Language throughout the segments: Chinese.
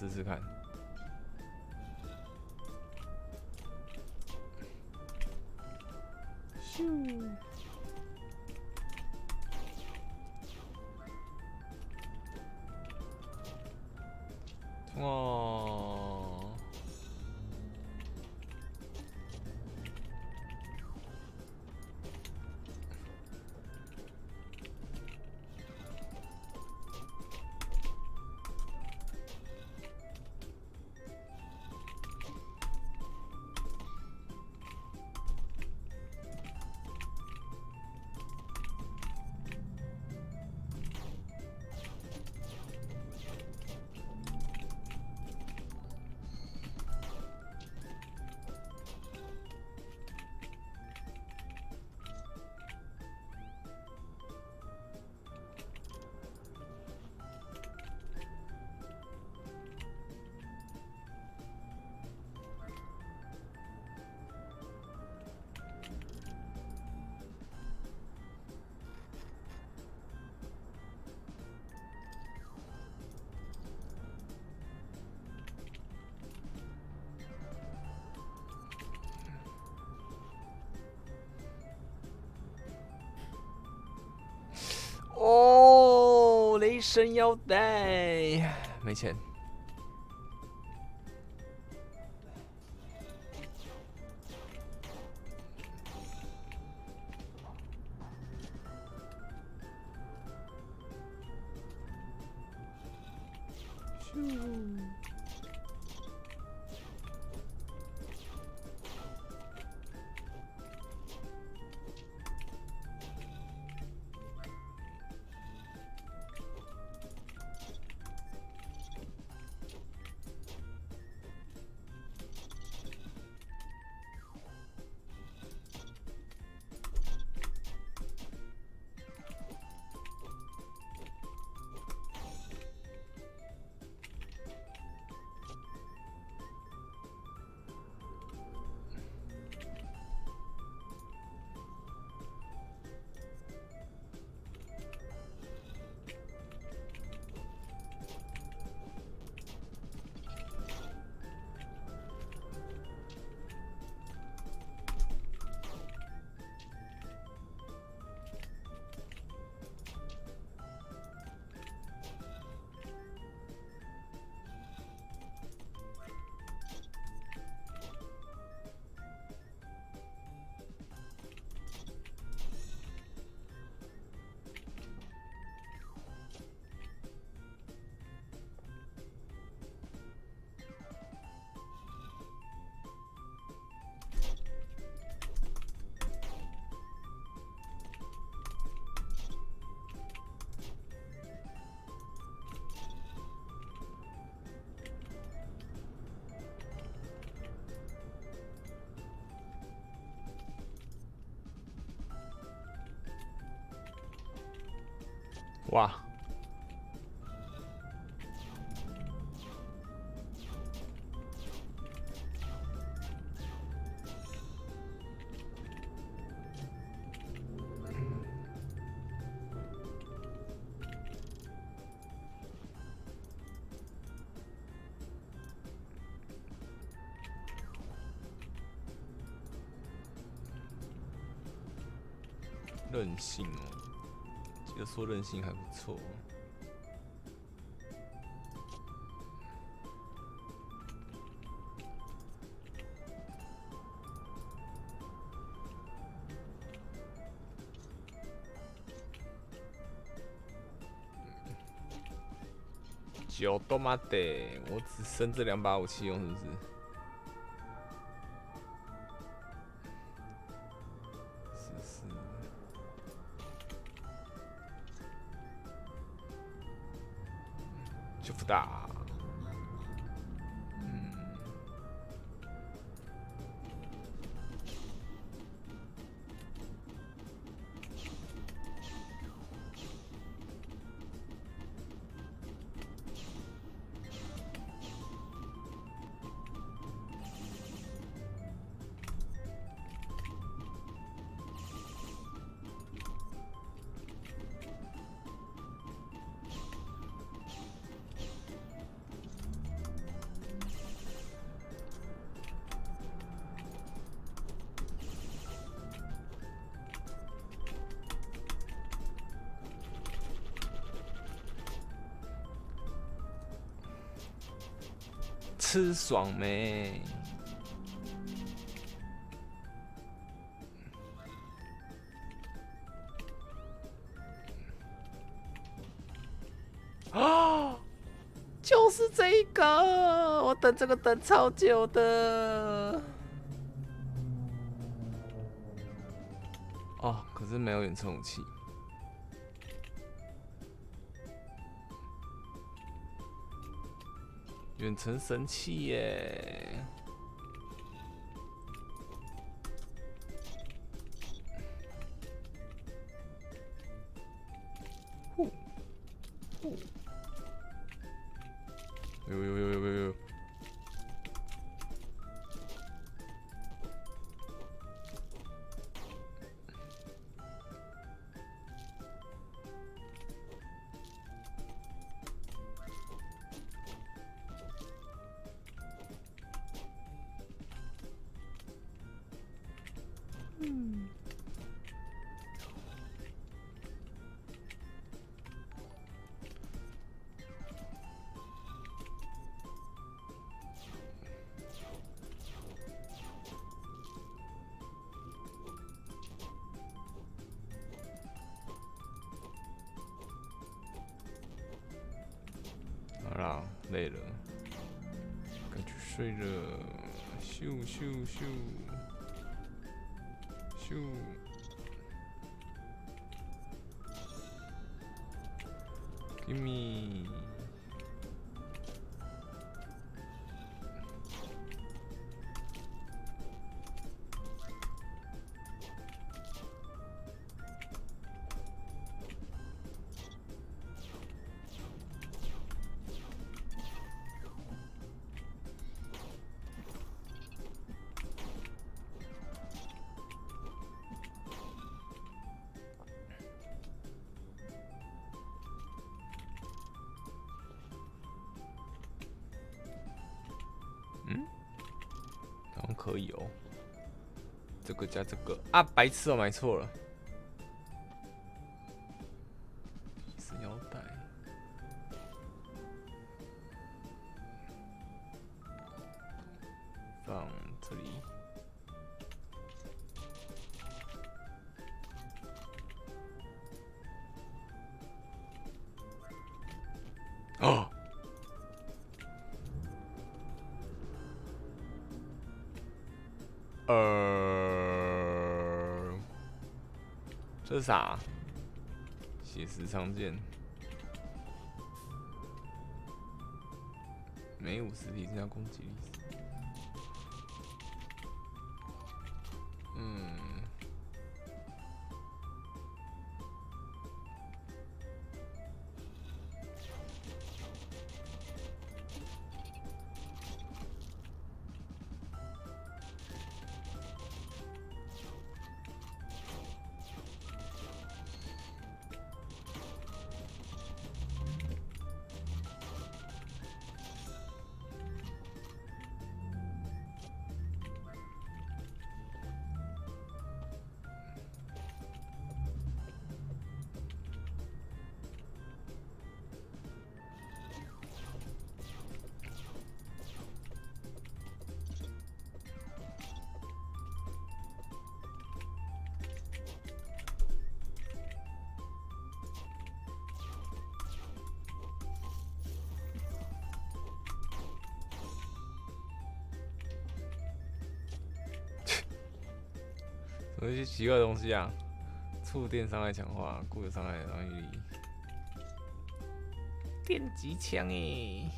试试看。咻！哦。哦，雷神腰带，没钱。哇！任性哦。就说韧性还不错，九多妈的，我只剩这两把武器用，是不是？吃爽没？啊！就是这个，我等这个等超久的。哦，可是没有远程武器。远程神器耶！呼呼！呦呦呦呦呦呦！累了，该去睡了。咻咻咻咻，Give me。可以哦，这个加这个啊，白痴哦，买错了。这啥？写实常见，没五十体增加攻击力。有些奇怪的东西啊，触电伤害强化，固有伤害防御力，电击枪诶，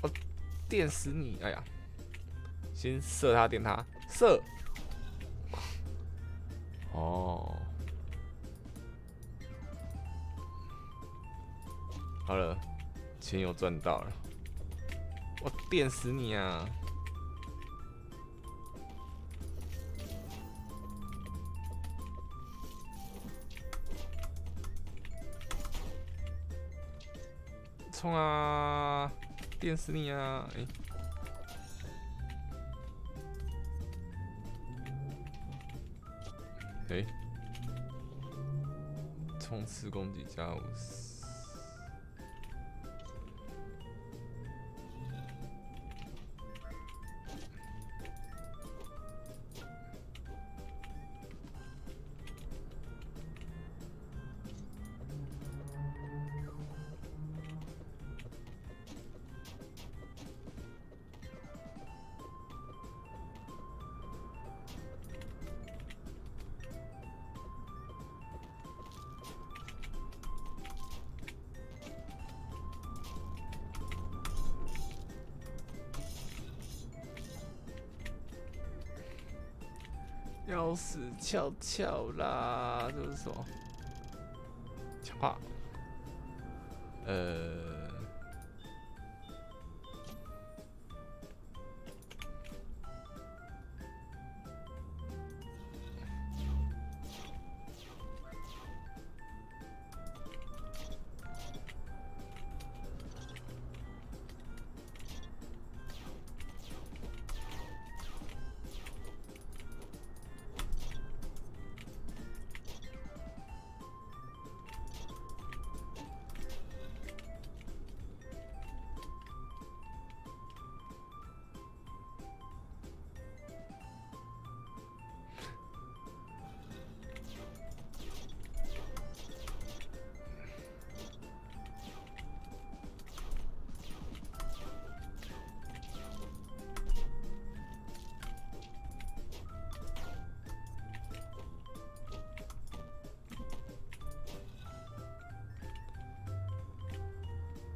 我电死你！哎呀，先射他，电他，射。哦好了，钱又赚到了，我电死你啊！冲啊！电死你啊！哎，哎，冲刺攻击加五十。要死翘翘啦！这是什么？强化？呃。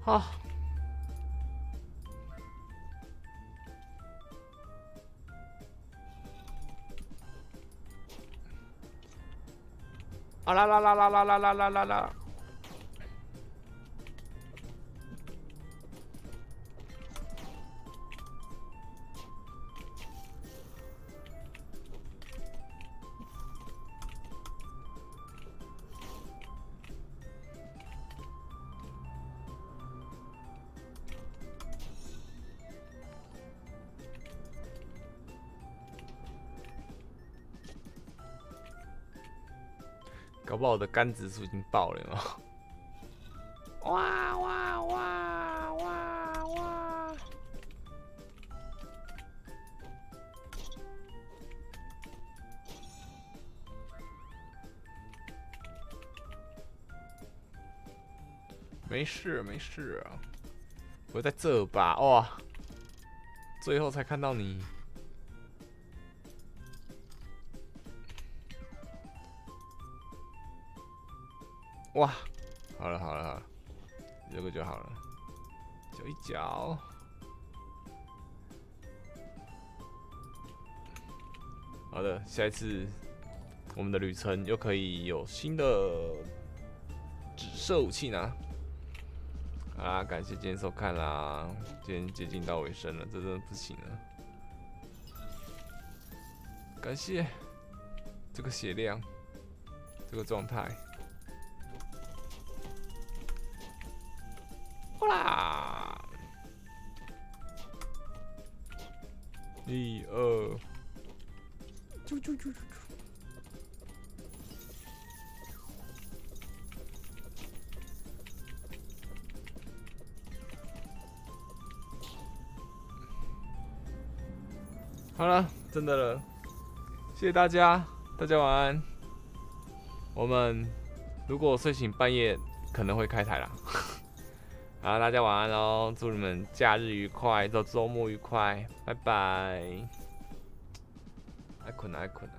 好，啊啦啦啦啦啦啦啦啦啦！搞不好我的肝指数已经爆了吗？哇哇哇哇哇！没事没事啊，我在这吧？哇，最后才看到你。哇，好了好了好了，这个就好了，搅一脚。好的，下一次我们的旅程又可以有新的紫色武器拿。好啦，感谢今天收看啦，今天接近到尾声了，这真的不行了。感谢这个血量，这个状态。啦！一二，啾啾啾啾啾！好了，真的了，谢谢大家，大家晚安。我们如果睡醒半夜，可能会开台了。好，大家晚安喽！祝你们假日愉快，到周末愉快，拜拜。爱困爱困。